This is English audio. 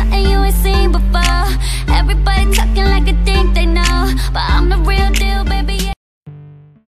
I love you something ain't